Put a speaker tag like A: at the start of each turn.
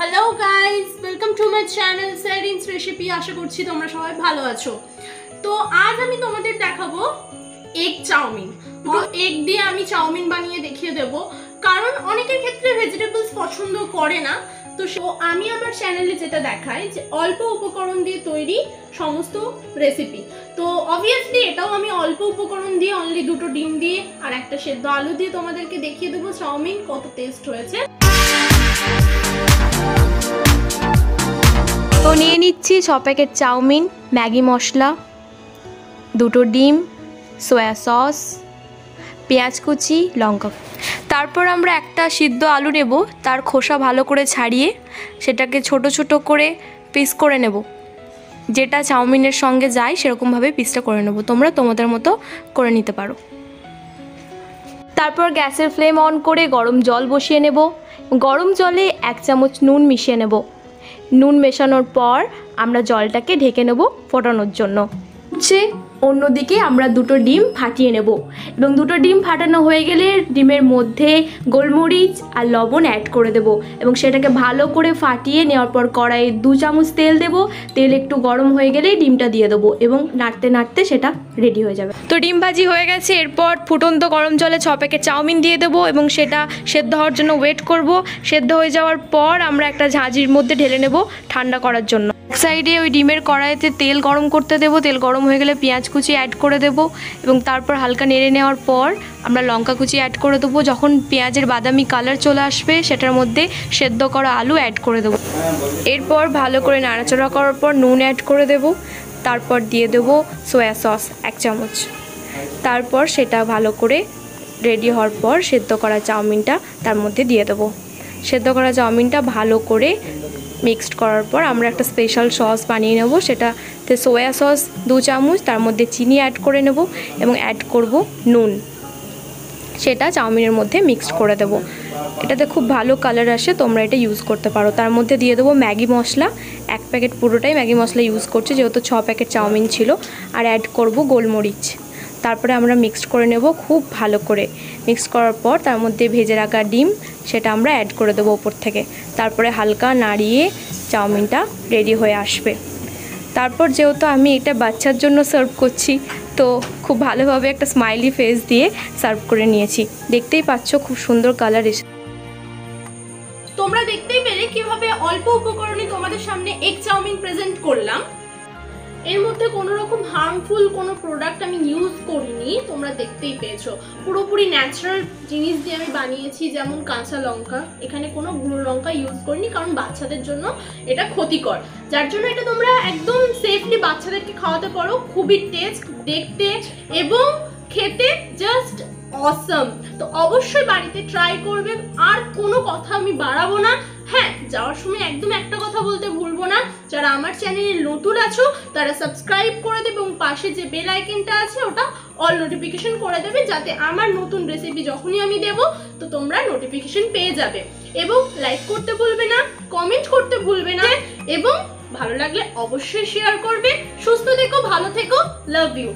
A: Hello guys welcome to my channel Sarin's recipe আশা করছি তোমরা সবাই ভালো আছো। তো আজ আমি তোমাদের দেখাবো এগ চাউমিন। তো এগ দিয়ে আমি চাউমিন বানিয়ে দেখিয়ে দেব। কারণ অনেকের ক্ষেত্রে ভেজিটেবলস পছন্দ করে না। তো আমি আমার চ্যানেলে যেটা দেখাই, যে অল্প উপকরণ দিয়ে তৈরি সমস্ত রেসিপি তো অবভিয়াসলি এটাও আমি অল্প উপকরণ দিয়ে অনলি দুটো ডিম দিয়ে আর একটা সেদ্ধ আলু দিয়ে তোমাদেরকে দেখিয়ে দেবো চাউমিন, কত টেস্ট হয়েছে।
B: তো নিয়ে নিচ্ছি ছ প্যাকেট চাউমিন, ম্যাগি মশলা, দুটো ডিম, সয়া সস, পেঁয়াজ কুচি, লঙ্কা। তারপর আমরা একটা সিদ্ধ আলু নেব, তার খোসা ভালো করে ছাড়িয়ে সেটাকে ছোট ছোট করে পিস করে নেব। যেটা চাউমিনের সঙ্গে যায় সেরকমভাবে পিসটা করে নেব। তোমরা তোমাদের মতো করে নিতে পারো। তারপর গ্যাসের ফ্লেম অন করে গরম জল বসিয়ে নেব। গরম জলে এক চামচ নুন মিশিয়ে নেব। নুন মেশানোর পর আমরা জলটাকে ঢেকে নেব ফোটানোর জন্য। হচ্ছে অন্যদিকে আমরা দুটো ডিম ফাটিয়ে নেব। এবং দুটো ডিম ফাটানো হয়ে গেলে ডিমের মধ্যে গোলমরিচ আর লবণ অ্যাড করে দেব। এবং সেটাকে ভালো করে ফাটিয়ে নেওয়ার পর কড়াইয়ে দু চামচ তেল দেব। তেল একটু গরম হয়ে গেলেই ডিমটা দিয়ে দেবো এবং নাড়তে নাড়তে সেটা রেডি হয়ে যাবে। তো ডিম ভাজি হয়ে গেছে। এরপর ফুটন্ত গরম জলে ছ প্যাকেট চাউমিন দিয়ে দেবো এবং সেটা সেদ্ধ হওয়ার জন্য ওয়েট করব। সেদ্ধ হয়ে যাওয়ার পর আমরা একটা ঝাঁঝির মধ্যে ঢেলে নেব ঠান্ডা করার জন্য। সাইডে ওই ডিমের কড়াইতে তেল গরম করতে দেবো। তেল গরম হয়ে গেলে পেঁয়াজ কুচি অ্যাড করে দেবো এবং তারপর হালকা নেড়ে নেওয়ার পর আমরা লঙ্কা কুচি অ্যাড করে দেবো। যখন পেঁয়াজের বাদামি কালার চলে আসবে, সেটার মধ্যে সেদ্ধ করা আলু অ্যাড করে দেবো। এরপর ভালো করে নাড়াচাড়া করার পর নুন অ্যাড করে দেবো। তারপর দিয়ে দেবো সয়া সস এক চামচ। তারপর সেটা ভালো করে রেডি হওয়ার পর সেদ্ধ করা চাউমিনটা তার মধ্যে দিয়ে দেবো। সেদ্ধ করা চাউমিনটা ভালো করে মিক্সড করার পর আমরা একটা স্পেশাল সস বানিয়ে নেব। সেটাতে সোয়া সস দু চামচ, তার মধ্যে চিনি অ্যাড করে নেব এবং অ্যাড করব নুন। সেটা চাউমিনের মধ্যে মিক্সড করে দেব। এটাতে খুব ভালো কালার আসে, তোমরা এটা ইউজ করতে পারো। তার মধ্যে দিয়ে দেবো ম্যাগি মশলা। এক প্যাকেট পুরোটাই ম্যাগি মশলা ইউজ করছি, যেহেতু ছ প্যাকেট চাউমিন ছিল। আর অ্যাড করব গোলমরিচ। তারপরে আমরা মিক্সড করে নেব খুব ভালো করে। মিক্স করার পর তার মধ্যে ভেজে রাখা ডিম, সেটা আমরা অ্যাড করে দেবো ওপর থেকে। তারপরে হালকা নাড়িয়ে চাউমিনটা রেডি হয়ে আসবে। তারপর যেহেতু আমি এটা বাচ্চার জন্য সার্ভ করছি, তো খুব ভালোভাবে একটা স্মাইলি ফেস দিয়ে সার্ভ করে নিয়েছি। দেখতেই পাচ্ছ খুব সুন্দর কালার এসে
A: তোমরা দেখতেই পেলে কীভাবে অল্প উপকরণে তোমাদের সামনে এগ চাউমিন প্রেজেন্ট করলাম। এর মধ্যে কোনো রকম হার্মফুল কোনো প্রোডাক্ট আমি ইউজ করিনি, তোমরা দেখতেই পেয়েছ। পুরোপুরি ন্যাচারাল জিনিস দিয়ে আমি বানিয়েছি, যেমন কাঁচা লঙ্কা। এখানে কোনো গুঁড়ো লঙ্কা ইউজ করিনি, কারণ বাচ্চাদের জন্য এটা ক্ষতিকর। যার জন্য এটা তোমরা একদম সেফলি বাচ্চাদেরকে খাওয়াতে পারো, খুবই টেস্ট দেখতে এবং খেতে জাস্ট অসম তো অবশ্যই বাড়িতে ট্রাই করবে, আর কোনো কথা আমি বাড়াবো না। হ্যাঁ যাওয়ার সময় একদম একটা কথা বলতে ভুলবো না। যারা আমার চ্যানেলে নতুন আছো, তারা সাবস্ক্রাইব করে দেবে এবং পাশে যে বেল আইকনটা আছে, ওটা অল নোটিফিকেশন করে দেবে যাতে আমার নতুন রেসিপি যখনই আমি দেব, তো তোমরা নোটিফিকেশন পেয়ে যাবে। এবং লাইক করতে ভুলবে না কমেন্ট করতে ভুলবে না, এবং ভালো লাগলে অবশ্যই শেয়ার করবে। সুস্থ থেকো, ভালো থেকো লাভ ইউ